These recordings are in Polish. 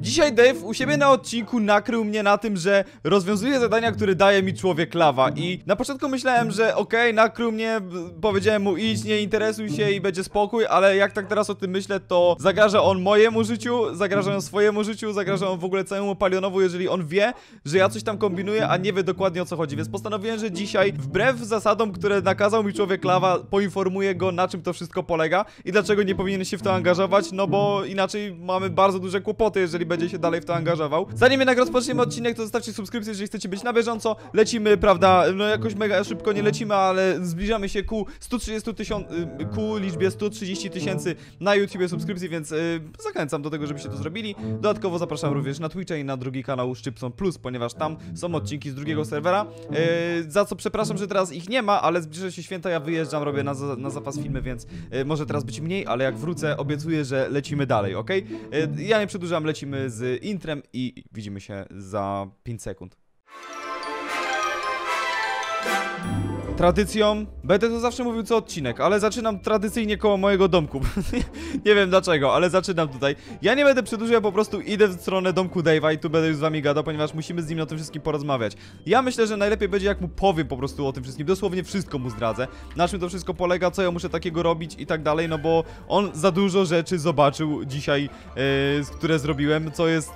Dzisiaj Dave u siebie na odcinku nakrył mnie na tym, że rozwiązuje zadania, które daje mi człowiek lawa. I na początku myślałem, że okej, nakrył mnie, powiedziałem mu idź, nie interesuj się i będzie spokój, ale jak tak teraz o tym myślę, to zagraża on mojemu życiu, zagraża on swojemu życiu, zagraża on w ogóle całemu palionowu, jeżeli on wie, że ja coś tam kombinuję, a nie wie dokładnie o co chodzi, więc postanowiłem, że dzisiaj wbrew zasadom, które nakazał mi człowiek lawa, poinformuję go na czym to wszystko polega i dlaczego nie powinien się w to angażować, no bo inaczej mamy bardzo duże kłopoty, jeżeli będzie się dalej w to angażował. Zanim jednak rozpoczniemy odcinek, to zostawcie subskrypcję, jeżeli chcecie być na bieżąco. Lecimy, prawda, no jakoś mega szybko nie lecimy, ale zbliżamy się ku 130 tysiąc, y, ku liczbie 130 tysięcy na YouTubie subskrypcji, więc y, zachęcam do tego, żebyście to zrobili. Dodatkowo zapraszam również na Twitcha i na drugi kanał Szczypson Plus, ponieważ tam są odcinki z drugiego serwera. Y, za co przepraszam, że teraz ich nie ma, ale zbliża się święta, ja wyjeżdżam, robię na, za, na zapas filmy, więc y, może teraz być mniej, ale jak wrócę, obiecuję, że lecimy dalej, ok? Ja nie przedłużam, lecimy z intrem i widzimy się za 5 sekund. Tradycją, będę to zawsze mówił co odcinek, ale zaczynam tradycyjnie koło mojego domku. nie wiem dlaczego, ale zaczynam tutaj. Ja nie będę przedłużał, ja po prostu idę w stronę domku Dave'a i tu będę już z wami gadał, ponieważ musimy z nim o tym wszystkim porozmawiać. Ja myślę, że najlepiej będzie jak mu powiem po prostu o tym wszystkim, dosłownie wszystko mu zdradzę, na czym to wszystko polega, co ja muszę takiego robić i tak dalej, no bo on za dużo rzeczy zobaczył dzisiaj, yy, które zrobiłem, co jest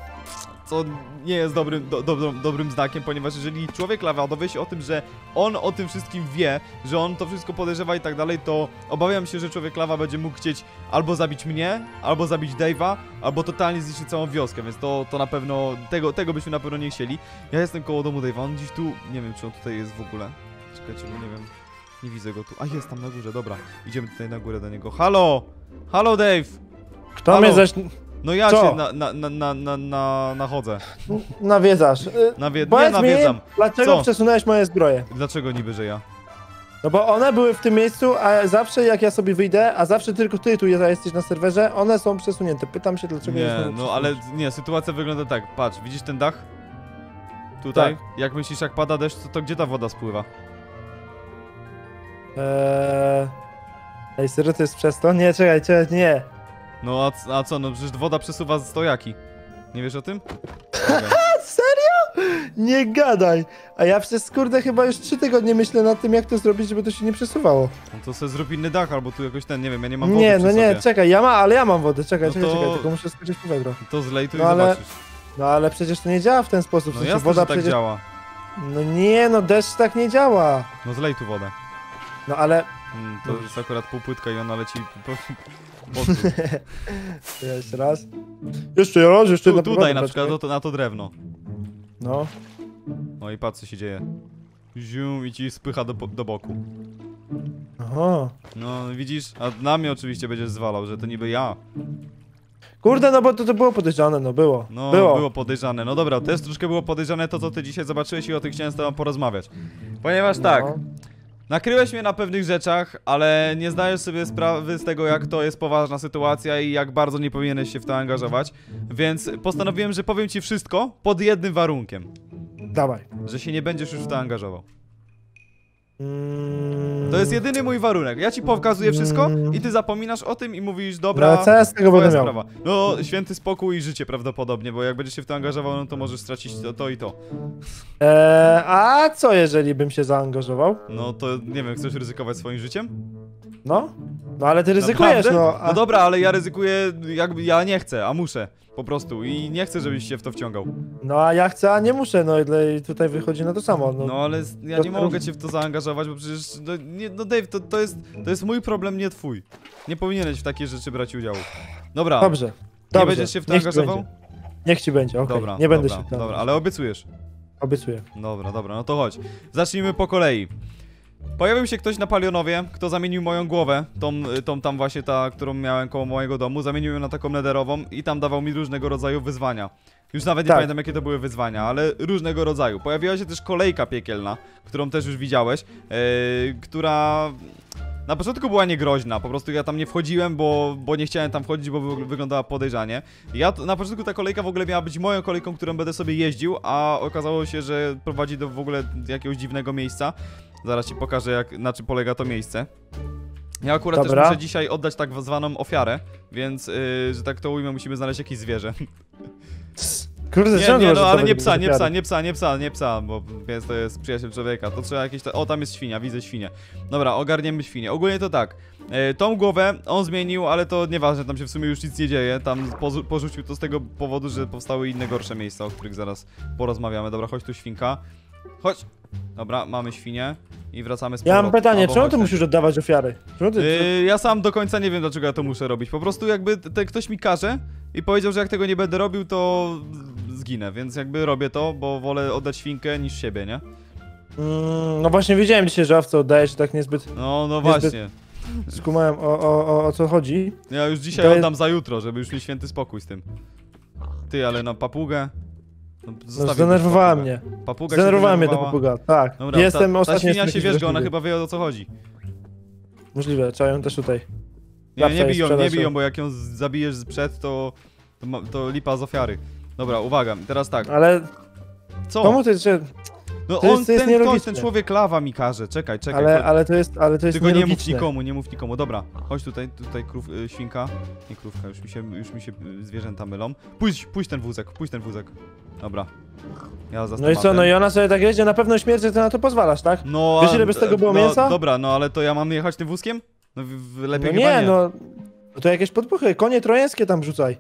co nie jest dobrym, do, do, dobrym znakiem, ponieważ jeżeli człowiek lawa dowie się o tym, że on o tym wszystkim wie, że on to wszystko podejrzewa i tak dalej, to obawiam się, że człowiek lawa będzie mógł chcieć albo zabić mnie, albo zabić Dave'a, albo totalnie zniszczyć całą wioskę, więc to, to na pewno, tego, tego byśmy na pewno nie chcieli. Ja jestem koło domu Dave'a, on gdzieś tu, nie wiem czy on tutaj jest w ogóle. Czekajcie, bo nie wiem, nie widzę go tu. A jest tam na górze, dobra, idziemy tutaj na górę do niego. Halo! Halo Dave! Kto Halo? mnie zaś No ja Co? cię na, na, na, na, na, na, nachodzę. nawiedzasz? Y, Nawie... Nie Powiedz nawiedzam. mi, dlaczego Co? przesunąłeś moje zbroje? Dlaczego niby, że ja? No bo one były w tym miejscu, a zawsze jak ja sobie wyjdę, a zawsze tylko ty tu jesteś na serwerze, one są przesunięte. Pytam się, dlaczego Nie, znowu no ale nie, sytuacja wygląda tak. Patrz, widzisz ten dach? Tutaj? Tak. Jak myślisz, jak pada deszcz, to, to gdzie ta woda spływa? Eee... Ej, serio to jest przez to? Nie, czekaj, czekaj, nie. No a, a co, no przecież woda przesuwa stojaki. Nie wiesz o tym? Serio? Nie gadaj. A ja przez kurde chyba już trzy tygodnie myślę nad tym, jak to zrobić, żeby to się nie przesuwało. No to sobie zrób inny dach, albo tu jakoś ten, nie wiem, ja nie mam wody Nie, przy no nie, sobie. czekaj, ja mam, ale ja mam wodę, czekaj, No czekaj, to- czekaj, tylko muszę skoczyć po vedro. To zlej tu No i ale- zobaczysz. No ale przecież to nie działa w ten sposób, w No sensie jasne, woda że tak przecież... działa. No nie, no deszcz tak nie działa. No zlej tu wodę. No ale... Mm, to jest akurat półpłytka i ona leci po, Jeszcze raz. Jeszcze raz, jeszcze tu, na Tutaj na przykład, to, na to drewno. No. No i patrz co się dzieje. Zium i ci spycha do, do boku. Aha. No widzisz, a na mnie oczywiście będziesz zwalał, że to niby ja. Kurde, no bo to, to było podejrzane, no było. No, było. było. podejrzane. No dobra, też troszkę było podejrzane to, co ty dzisiaj zobaczyłeś i o tym chciałem z tobą porozmawiać. Ponieważ tak, No. Nakryłeś mnie na pewnych rzeczach, ale nie zdajesz sobie sprawy z tego, jak to jest poważna sytuacja i jak bardzo nie powinieneś się w to angażować. Więc postanowiłem, że powiem ci wszystko pod jednym warunkiem. Dawaj. Że się nie będziesz już w to angażował. Mm. To jest jedyny mój warunek. Ja ci pokazuję wszystko i ty zapominasz o tym i mówisz, dobra, No, co ja z tego będę miał? sprawa. No, święty spokój i życie prawdopodobnie, bo jak będziesz się w to angażował, no to możesz stracić to, to i to. Eee, a co jeżeli bym się zaangażował? No to nie wiem, chcesz ryzykować swoim życiem? No? No ale ty ryzykujesz, Naprawdę? no. A... No dobra, ale ja ryzykuję, jakby ja nie chcę, a muszę. Po prostu i nie chcę, żebyś się w to wciągał. No a ja chcę, a nie muszę, no i tutaj wychodzi na to samo. No, No ale ja nie mogę cię w to zaangażować, bo przecież, no, nie, no Dave, to, to, jest, to jest mój problem, nie twój. Nie powinieneś w takie rzeczy brać udziału. Dobra, Dobrze. nie Dobrze. będziesz się w to Niech ci angażował? będzie. Niech ci będzie, okej. Dobra, nie będę dobra, się w to Dobra, ale obiecujesz. Obiecuję. Dobra, dobra, no to chodź. Zacznijmy po kolei. Pojawił się ktoś na Palionowie, kto zamienił moją głowę, tą, tą tam właśnie ta, którą miałem koło mojego domu, zamienił ją na taką nederową i tam dawał mi różnego rodzaju wyzwania. Już nawet nie Tak. pamiętam jakie to były wyzwania, ale różnego rodzaju. Pojawiła się też kolejka piekielna, którą też już widziałeś, yy, która na początku była niegroźna, po prostu ja tam nie wchodziłem, bo, bo nie chciałem tam wchodzić, bo wy- wyglądała podejrzanie. Ja na początku ta kolejka w ogóle miała być moją kolejką, którą będę sobie jeździł, a okazało się, że prowadzi do w ogóle jakiegoś dziwnego miejsca. Zaraz ci pokażę, jak, na czym polega to miejsce. Ja akurat Dobra. też muszę dzisiaj oddać tak zwaną ofiarę, więc, yy, że tak to ujmę, musimy znaleźć jakieś zwierzę. Kurde, Nie, nie, no ale nie psa, nie psa, nie psa, nie psa, nie psa, bo pies to jest przyjaciel człowieka, to trzeba jakieś... O, tam jest świnia, widzę świnię. Dobra, ogarniemy świnię. Ogólnie to tak, e, tą głowę on zmienił, ale to nieważne, tam się w sumie już nic nie dzieje, tam porzucił to z tego powodu, że powstały inne gorsze miejsca, o których zaraz porozmawiamy. Dobra, chodź tu świnka. Chodź. Dobra, mamy świnię i wracamy z Ja mam powrotem. pytanie, czemu ty musisz oddawać ofiary? Czemu ty... Yy, ja sam do końca nie wiem, dlaczego ja to muszę robić. Po prostu jakby te, ktoś mi każe i powiedział, że jak tego nie będę robił, to zginę, więc jakby robię to, bo wolę oddać świnkę niż siebie, nie? Mm, no właśnie wiedziałem dzisiaj, że owce oddajesz tak niezbyt No, no Niezbyt- właśnie. skumałem o, o, o, o co chodzi. Ja już dzisiaj To jest- oddam za jutro, żeby już mieć święty spokój z tym. Ty, ale na papugę... No, No, zdenerwowała mnie. Papuga Zdenerwowała mnie ta papuga, tak. Dobra, Jestem ta, ta ostatnio... świnia jestem się wiesz, ona chyba wie o co chodzi. Możliwe, trzeba ją też tutaj. Nie, nie jest biją, nie biją, bo jak ją zabijesz przed, to, to, to lipa z ofiary. Dobra, uwaga, teraz tak. Ale Co? komu ty, że... No To jest- on, jest ten ktoś, ten człowiek lawa mi każe, czekaj, czekaj. Ale, chodź. ale to jest, ale to jest Tylko nie mów nikomu, nie mów nikomu. Dobra, chodź tutaj, tutaj krów, y, świnka. Nie krówka, już mi się, już mi się y, zwierzęta mylą. Pójdź, pójdź ten wózek, pójdź ten wózek. Dobra. Ja za No i co, no i ona sobie tak jedzie na pewną śmierć, że ty na to pozwalasz, tak? No, Wiesz, ile by z tego było no, mięsa? Dobra, no ale to ja mam jechać tym wózkiem? No lepiej no nie, nie. no... No to jakieś podpuchy, konie trojańskie tam rzucaj.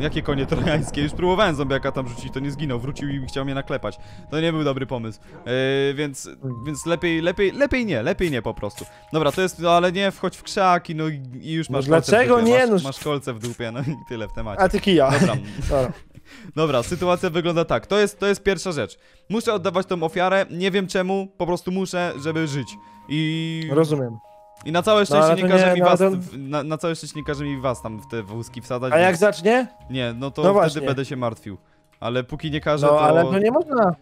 Jakie konie trojańskie? Już próbowałem zombiaka tam rzucić, to nie zginął, wrócił i chciał mnie naklepać. To nie był dobry pomysł. Yy, więc, więc lepiej, lepiej, lepiej nie, lepiej nie po prostu. Dobra, to jest, no ale nie, wchodź w krzaki, no i, i już No masz dlaczego w dupie, nie? Masz, No- masz kolce w dupie, no i tyle w temacie. A ty kija. Dobra, Dobra. dobra, sytuacja wygląda tak. To jest, to jest pierwsza rzecz. Muszę oddawać tą ofiarę, nie wiem czemu, po prostu muszę, żeby żyć. I, Rozumiem. I na całe szczęście ale nie każe nie, mi no, was, to- na, na całe szczęście nie każe mi was tam w te wózki wsadzać. A jak więc- zacznie? Nie, no to No wtedy właśnie. będę się martwił. Ale póki nie każe, No to... ale to nie można.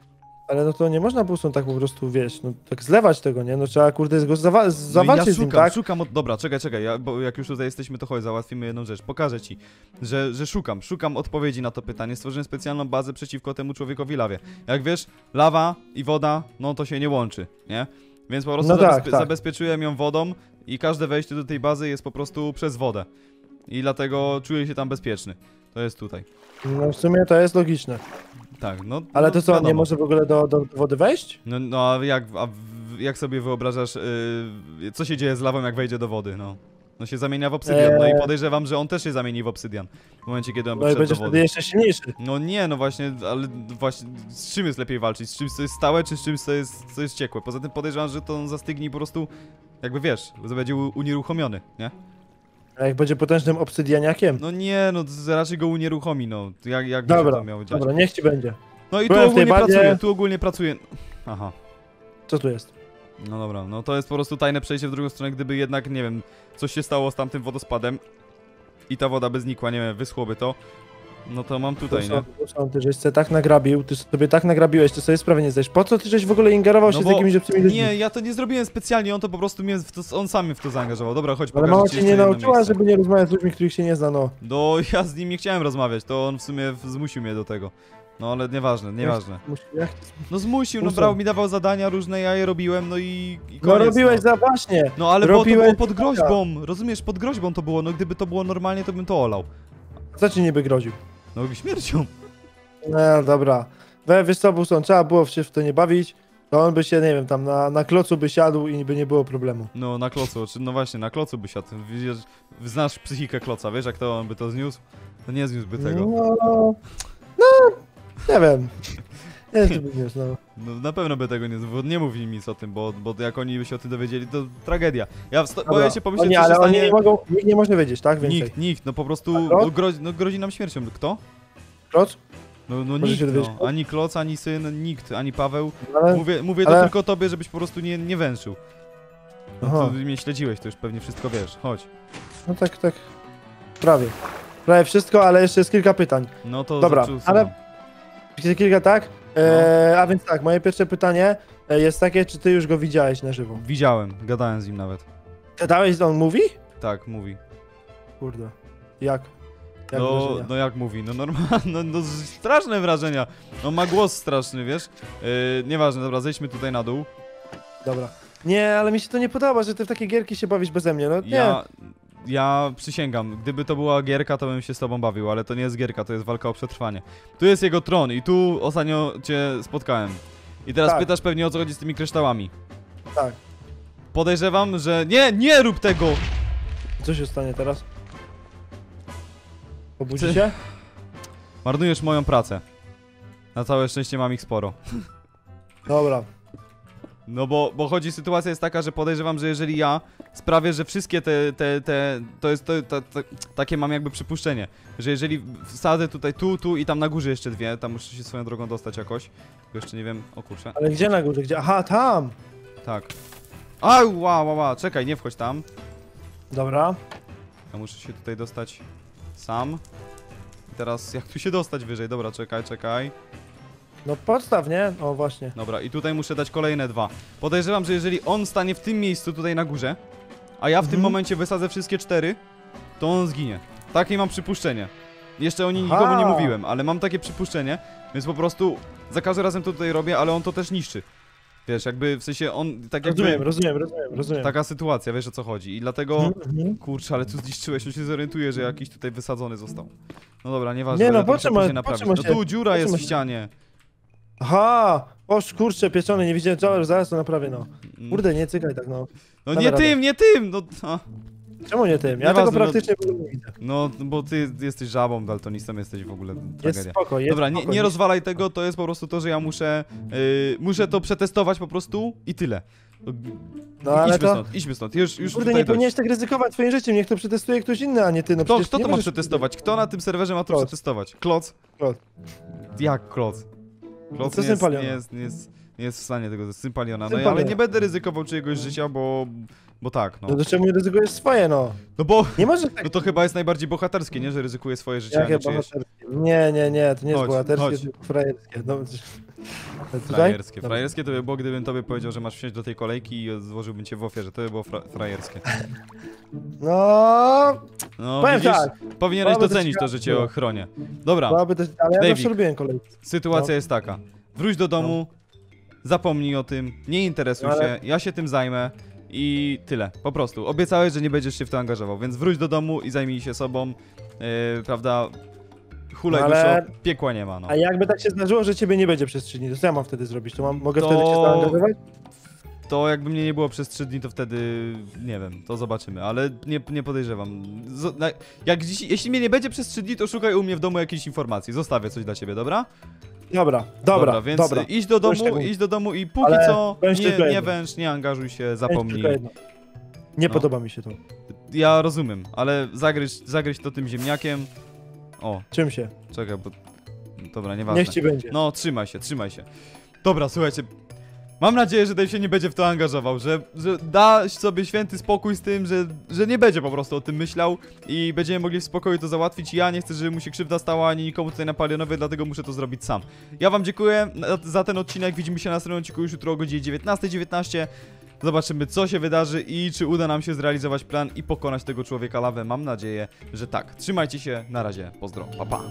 Ale no to nie można po prostu tak po prostu, wiesz, no tak zlewać tego, nie? No trzeba kurde go zawa- No zawalczyć ja z nim, szukam, tak? szukam od... Dobra, czekaj, czekaj, ja, bo jak już tutaj jesteśmy, to chodź, załatwimy jedną rzecz. Pokażę ci, że, że szukam, szukam odpowiedzi na to pytanie. Stworzyłem specjalną bazę przeciwko temu człowiekowi lawie. Jak wiesz, lawa i woda, no to się nie łączy, nie? Więc po prostu No tak, zabezpie- tak. zabezpieczyłem ją wodą i każde wejście do tej bazy jest po prostu przez wodę. I dlatego czuję się tam bezpieczny. To jest tutaj. No w sumie to jest logiczne. Tak, no. Ale no, to co, on nie wiadomo. może w ogóle do, do wody wejść? No, no a jak, a jak sobie wyobrażasz, yy, co się dzieje z lawą, jak wejdzie do wody, no? No się zamienia w obsydian, no i Eee. podejrzewam, że on też się zamieni w obsydian. W momencie, kiedy on by No i będziesz wody. wtedy jeszcze silniejszy. No nie, no właśnie, ale właśnie z czym jest lepiej walczyć? Z czymś, co jest stałe, czy z czymś, co jest, co jest ciekłe? Poza tym podejrzewam, że to on zastygnie po prostu, jakby wiesz, będzie unieruchomiony, nie? A jak będzie potężnym obsydianiakiem? No nie, no raczej go unieruchomi, no. Jak, jak Dobra, to miało dziać? Dobra, niech ci będzie. No i tu Byłem tej ogólnie bazie. pracuję, tu ogólnie pracuję. Aha. Co tu jest? No dobra, no to jest po prostu tajne przejście w drugą stronę, gdyby jednak, nie wiem, coś się stało z tamtym wodospadem i ta woda by znikła, nie wiem, wyschłoby to, no to mam tutaj, nie? Tu są, ty żeś tak nagrabił, ty sobie tak nagrabiłeś, ty sobie sprawy nie zdajesz. Po co ty żeś w ogóle ingerował No się z jakimiś obcymi ludźmi? Nie, ja to nie zrobiłem specjalnie, on to po prostu mnie, to, on sam mnie w to zaangażował. Dobra, chodź, Ale mama ci cię nie nauczyła, miejsce. żeby nie rozmawiać z ludźmi, których się nie zna, no. No, ja z nim nie chciałem rozmawiać, to on w sumie zmusił mnie do tego. No ale nieważne, nieważne. No zmusił, no brał mi dawał zadania różne, ja je robiłem, no i, i No koniec, robiłeś no. za właśnie. No ale bo to było pod groźbą, rozumiesz, pod groźbą to było, no gdyby to było normalnie, to bym to olał. Co ci niby groził? No śmiercią. No dobra. We, wiesz co, Buson, trzeba było się w to nie bawić, to on by się, nie wiem, tam na, na klocu by siadł i by nie było problemu. No na klocu, no właśnie, na klocu by siadł. Widzisz, znasz psychikę kloca, wiesz jak to on by to zniósł? To nie zniósłby tego. No, no, nie wiem. Nie wiem, czy by nie no. No na pewno by tego nie zniósł, nie mów im nic o tym, bo, bo jak oni by się o tym dowiedzieli, to tragedia. Ja wsta- Dobra. boję się pomyśleć, oni, co się ale oni stanie... nie mogą, nikt nie może wiedzieć, tak? Więcej. Nikt, nikt, no po prostu A klot? no, grozi, no, grozi nam śmiercią. Kto? Kloc? No, no Może nikt, się dowiedzieć? no. Ani kloc, ani syn, nikt, ani Paweł. Ale, Mówię, mówię to ale- tylko tobie, żebyś po prostu nie, nie węszył. No, Aha. to mnie śledziłeś, to już pewnie wszystko wiesz. Chodź. no tak, tak, prawie. Prawie wszystko, ale jeszcze jest kilka pytań. No to Dobra, zaczął- ale- Jeszcze kilka, tak? E, a więc tak, moje pierwsze pytanie e, jest takie, czy ty już go widziałeś na żywo? Widziałem, gadałem z nim nawet. Gadałeś, on mówi? Tak, mówi. Kurde. Jak? Jak No, wrażenia? no jak mówi, no normalnie, no, no straszne wrażenia. No ma głos straszny, wiesz? Yy, nieważne, dobra, zejdźmy tutaj na dół. Dobra. Nie, ale mi się to nie podoba, że ty w takie gierki się bawisz beze mnie, no nie. Ja, Ja przysięgam, gdyby to była gierka, to bym się z tobą bawił, ale to nie jest gierka, to jest walka o przetrwanie. Tu jest jego tron i tu ostatnio cię spotkałem. I teraz Tak. pytasz pewnie o co chodzi z tymi kryształami. Tak. Podejrzewam, że... Nie, nie rób tego! Co się stanie teraz? Obudzi Ty- się? Marnujesz moją pracę. Na całe szczęście mam ich sporo. Dobra. No bo, bo chodzi, sytuacja jest taka, że podejrzewam, że jeżeli ja sprawię, że wszystkie te, te, te to jest to, to, to, takie mam jakby przypuszczenie, że jeżeli wsadzę tutaj tu, tu i tam na górze jeszcze dwie, tam muszę się swoją drogą dostać jakoś, jeszcze nie wiem, o kurczę, Ale gdzie na górze? Gdzie? Aha, tam! tak. Au, ła, ła, ła, czekaj, nie wchodź tam, Dobra. ja muszę się tutaj dostać sam. I teraz jak tu się dostać wyżej, dobra, czekaj, czekaj. No podstaw, nie? O, właśnie. Dobra, i tutaj muszę dać kolejne dwa. Podejrzewam, że jeżeli on stanie w tym miejscu tutaj na górze, a ja w tym Mhm. momencie wysadzę wszystkie cztery, to on zginie. Takie mam przypuszczenie. Jeszcze o nim nikomu nie mówiłem, ale mam takie przypuszczenie, więc po prostu za każdym razem to tutaj robię, ale on to też niszczy. Wiesz, jakby w sensie on, tak jakby Rozumiem, rozumiem, rozumiem, rozumiem. taka sytuacja, wiesz o co chodzi. I dlatego, Mhm, mhm. kurczę, ale tu zniszczyłeś, on się zorientuje, że jakiś tutaj wysadzony został. No dobra, nieważne, Nie, no, po czym po czym naprawić. No się- tu dziura jest w się- ścianie. Aha! O kurczę, pieczony, nie widziałem, zaraz, zaraz to naprawię, no. Kurde, nie cykaj tak, no. No damy nie radę. tym, nie tym! No, a. Czemu nie tym? Ja Nieważne, tego no- praktycznie ogóle nie widzę. no bo ty jesteś żabą, daltonistą, jesteś w ogóle Jest tragedia. spoko, jest Dobra, nie, spoko. nie rozwalaj tego, to jest po prostu to, że ja muszę yy, muszę to przetestować po prostu i tyle. No, ale idźmy to- stąd, idźmy stąd, już, już Kurde, nie powinieneś tak ryzykować swoim życiem, niech to przetestuje ktoś inny, a nie ty. No Kto, kto nie to ma przetestować? Kto na tym serwerze ma to Kloc. przetestować? Kloc? Kloc. Jak kloc? Kloc Co nie jest, nie, jest, nie, jest, nie jest w stanie tego, Sympaliona. No Sympaliona. ale nie będę ryzykował czyjegoś życia, bo, bo tak, no. No to czemu nie ryzykujesz swoje, no? No bo, Nie możesz tak... no to chyba jest najbardziej bohaterskie, nie? Że ryzykuje swoje życie, a Jakie nie czyjeś. bohaterskie? Nie, nie, nie, to nie jest Chodź, bohaterskie, chodź. tylko frajerskie. No, tutaj? Frajerskie. Frajerskie to by było, gdybym tobie powiedział, że masz wsiąść do tej kolejki i złożyłbym cię w ofierze. To by było fra frajerskie. No, No, powiem widzisz? tak, Powinieneś byłaby docenić to, że cię ochronię. Dobra, byłaby też, ale ja zawsze lubiłem kolejki. sytuacja no. jest taka. Wróć do domu, zapomnij o tym, nie interesuj No ale- się, ja się tym zajmę i tyle. Po prostu. Obiecałeś, że nie będziesz się w to angażował, więc wróć do domu i zajmij się sobą. Yy, prawda? Hulaj No duszo, ale- piekła nie ma, no. A jakby tak się zdarzyło, że ciebie nie będzie przez 3 dni, to co ja mam wtedy zrobić? To mam, mogę To- wtedy się zaangażować? To jakby mnie nie było przez 3 dni, to wtedy nie wiem, to zobaczymy, ale nie, nie podejrzewam. Z, na, jak dziś, jeśli mnie nie będzie przez 3 dni, to szukaj u mnie w domu jakiejś informacji. Zostawię coś dla ciebie, dobra? Dobra, dobra, więc dobra. idź do domu, tego- idź do domu i póki Ale co nie, nie węż, nie angażuj się, zapomnij. Nie No. podoba mi się to. Ja rozumiem, ale zagryź, zagryź to tym ziemniakiem. O, Czym się? czekaj, bo... Dobra, nieważne. Niech ci będzie. No, trzymaj się, trzymaj się. Dobra, słuchajcie. Mam nadzieję, że Dave się nie będzie w to angażował, że, że da sobie święty spokój z tym, że, że nie będzie po prostu o tym myślał i będziemy mogli w spokoju to załatwić. Ja nie chcę, żeby mu się krzywda stała ani nikomu tutaj na palionowie, dlatego muszę to zrobić sam. Ja wam dziękuję na- za ten odcinek. Widzimy się na następnym odcinku już jutro o godzinie 19.19. Zobaczymy, co się wydarzy i czy uda nam się zrealizować plan i pokonać tego człowieka lawę. Mam nadzieję, że tak. Trzymajcie się, na razie, pozdro, pa pa.